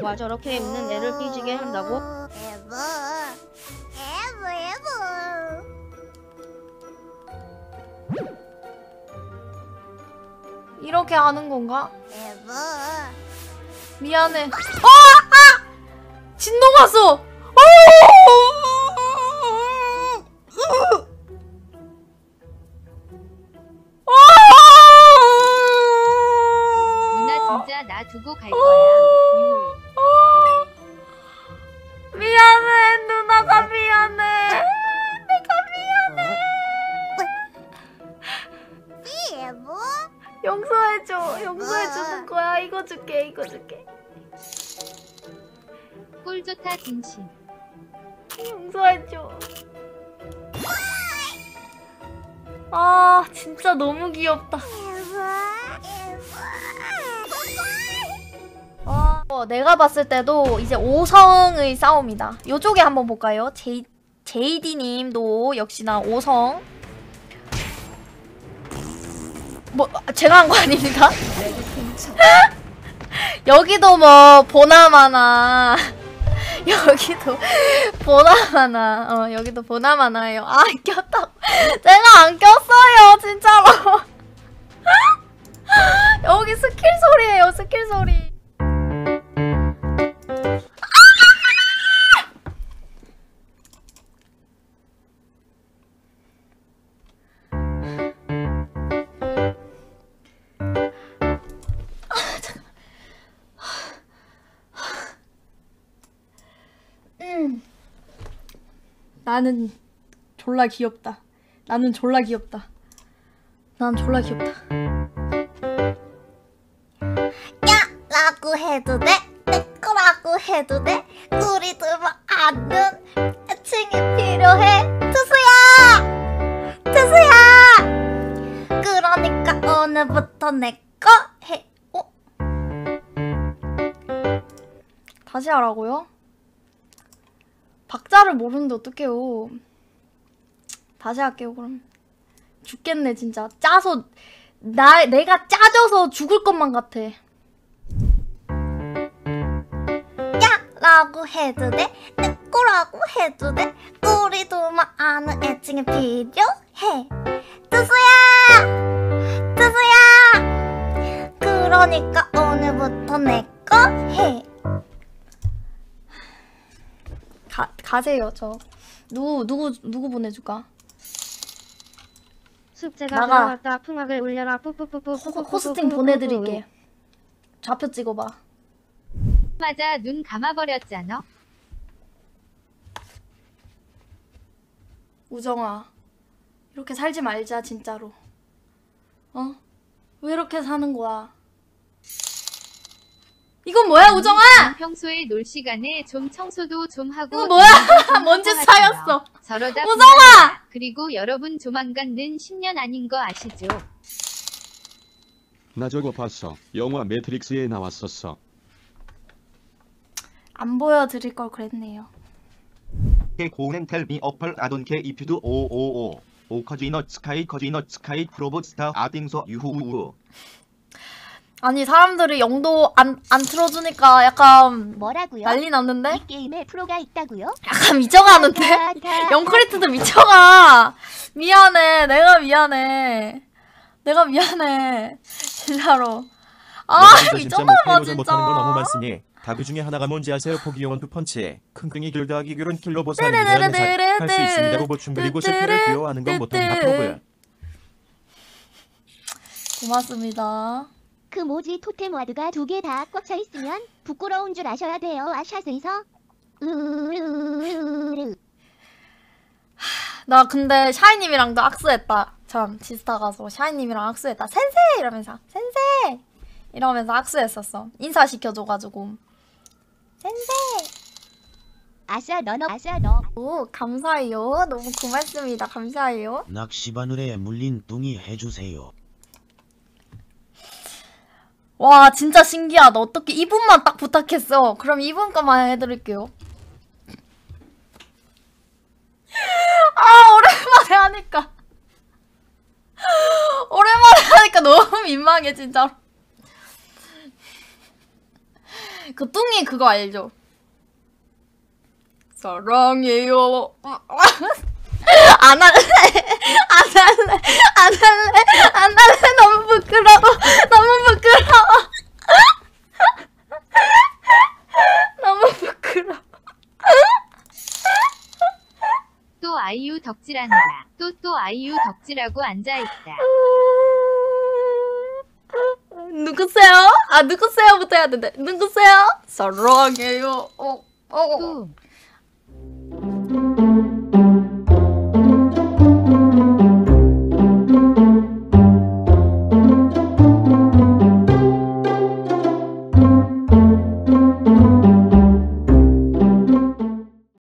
와 저렇게 입는 애를 삐지게 한다고? 에버 에버 에버 이렇게 하는 건가? 에버 미안해. 어! 아! 진동 왔어! 어! 누나 진짜 나 두고 갈 거야. 용서해줘. 용서해주는 거야. 이거 줄게, 이거 줄게. 꿀 좋다 김신. 용서해줘. 아, 진짜 너무 귀엽다. 아, 어, 내가 봤을 때도 이제 5성의 싸움이다. 요쪽에 한번 볼까요? 제이, 제이디님도 역시나 5성. 뭐, 제가 한 거 아닙니다. 여기도 뭐, 보나마나. 여기도 보나마나. 어, 여기도 보나마나예요. 아, 안 꼈다 나는 졸라 귀엽다. 나는 졸라 귀엽다. 난 졸라 귀엽다. 야! 라고 해도 돼? 내 거라고 해도 돼? 우리 둘만 아는 애칭이 필요해. 투수야! 투수야! 그러니까 오늘부터 내 거 해. 어? 다시 하라고요? 박자를 모르는데 어떡해요. 다시 할게요, 그럼. 죽겠네, 진짜. 짜서, 나, 내가 짜져서 죽을 것만 같아. 야! 라고 해도 돼? 내 거라고 해도 돼? 우리 둘만 아는 애칭이 필요해. 투수야! 투수야! 그러니까 오늘부터 내 거 해. 가, 가세요, 저. 누구, 누구, 누구 보내줄까? 숙제가 나가. 들어왔다 풍악을 울려라 뿌뿌뿌뿌 호, 호스팅 보내드릴게. 좌표 찍어봐. 맞아 눈 감아버렸잖아. 우정아. 이렇게 살지 말자, 진짜로. 어? 왜 이렇게 사는 거야? 이건 뭐야, 우정아! 평소에 놀 시간에 좀 청소도 좀 하고. 이거 뭐야? 먼지 하잖아요. 쌓였어. 저러다! 분양이다. 그리고 여러분 조만간는 10년 아닌 거 아시죠? 나 저거 봤어. 영화 매트릭스에 나왔었어. 안 보여드릴 걸 그랬네요. 고는 텔미 어펄 아돈케 이퓨드 오오오 오커지너 스카이 커지너 스카이 프로브 스타 아딩서 유후우 아니, 사람들이 영도 안, 안 틀어주니까 약간 뭐라고요? 난리 났는데? 이 게임에 프로가 있다고요? 약간 미쳐가는데? 다, 다. 영크리트도 미쳐가. 미안해. 내가 미안해. 내가 미안해. 진짜로. 아, 미쳤나봐, 진짜. 못하는 거 너무 많으니 다그 중에 하나가 뭔지 아세요? 포기용원 투펀치 길다하기 결혼 킬러 보사는 할수 있습니다. 로봇춤 그리고 스킬을 귀여워하는 건 못합니다. 프로브 고맙습니다. 그 모지 토템 와드가 두 개 다 꽉 차 있으면 부끄러운 줄 아셔야 돼요. 아샷에서 으으으으으. 나 근데 샤이님이랑도 악수했다. 참, 지스타 가서 샤이님이랑 악수했다. 센세! 이러면서. 센세! 이러면서 악수했었어. 인사시켜줘가지고. 센세! 아싸 너너 아싸 너. 오, 감사해요. 너무 고맙습니다. 감사해요. 낚시 바늘에 물린 뚱이 해주세요. 와, 진짜 신기하다. 어떻게 이분만 딱 부탁했어. 그럼 이분 거만 해드릴게요. 아, 오랜만에 하니까. 오랜만에 하니까 너무 민망해, 진짜로. 그 뚱이 그거 알죠? 사랑해요. 안 할래. 안 할래. 안 할래. 안 할래. 너무 부끄러워. 너무 부끄러워. 너무 부끄러워. 또 아이유 덕질한다. 또 또 아이유 덕질하고 앉아있다. 누구세요? 아 누구세요 부터 해야 되는데 누구세요? 사랑해요. 어, 어. 후